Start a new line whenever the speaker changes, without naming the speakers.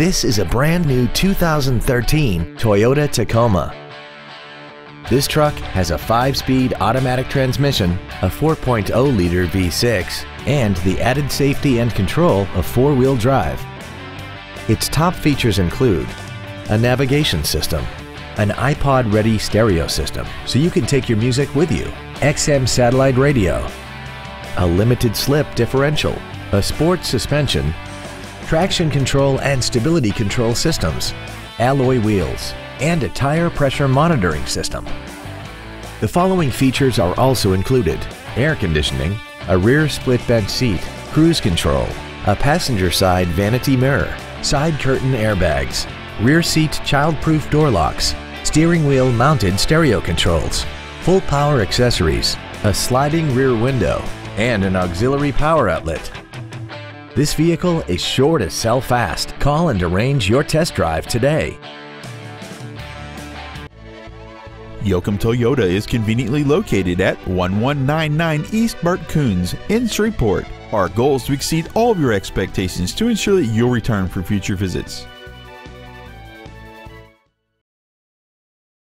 This is a brand new 2013 Toyota Tacoma. This truck has a 5-speed automatic transmission, a 4.0-liter V6, and the added safety and control of four-wheel drive. Its top features include a navigation system, an iPod-ready stereo system so you can take your music with you, XM satellite radio, a limited slip differential, a sports suspension, traction control and stability control systems, alloy wheels, and a tire pressure monitoring system. The following features are also included air conditioning, a rear split bench seat, cruise control, a passenger side vanity mirror, side curtain airbags, rear seat child-proof door locks, steering wheel mounted stereo controls, full power accessories, a sliding rear window, and an auxiliary power outlet. This vehicle is sure to sell fast. Call and arrange your test drive today.
Yokem Toyota is conveniently located at 1199 East Bert Kouns in Shreveport. Our goal is to exceed all of your expectations to ensure that you'll return for future visits.